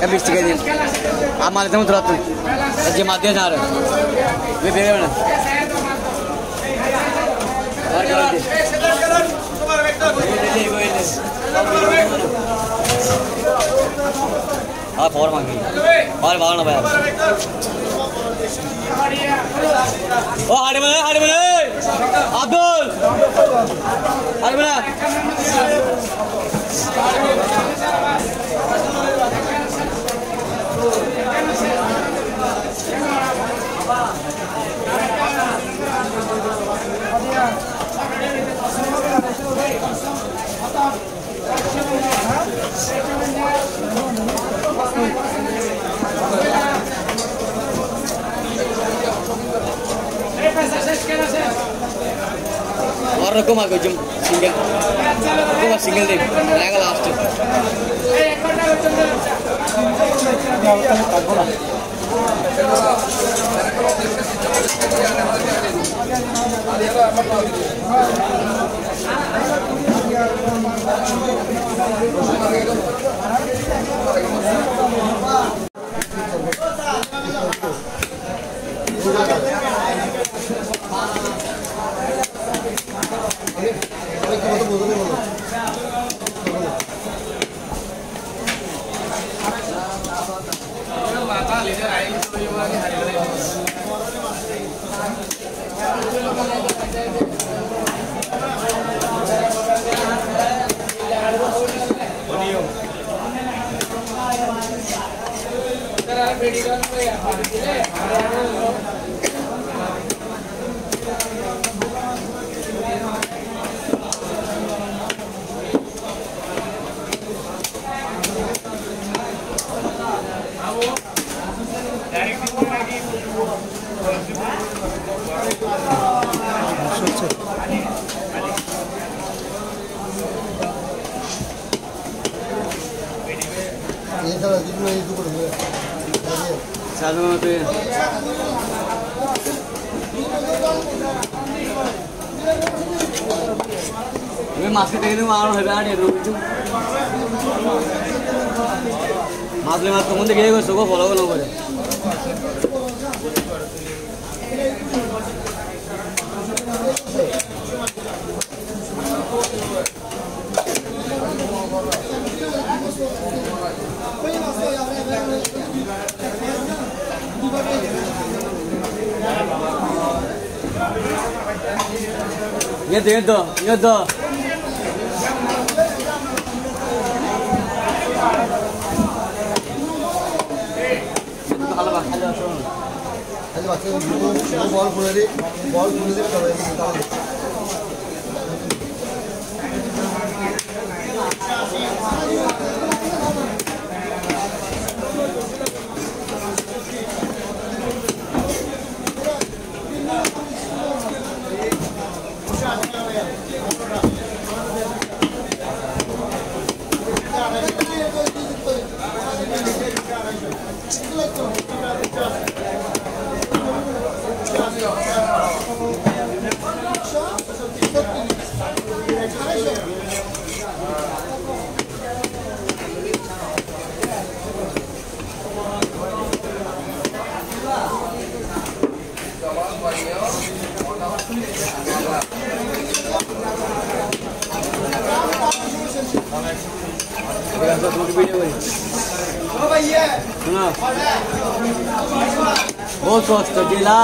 कभी चिकन दिन आप मालते हूँ थोड़ा तुम जे माते जा रहे मैं दे रहा आप और मांगी और वाला भाई ও হারিমান হারিমান আব্দুল মানে aku mau mah single. Nah, aku mau single deh, karena gue last Gracias. সাধারণত মাছকে দেখে নেব আর হবে আর মাছলে মাছ তখন দেখে গেছো ফলো করে আসো খালি বাচ্চা বল খুলে দিই বল খুলে দিই हाँ। बहुत स्वस्थ जिला।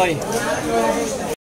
可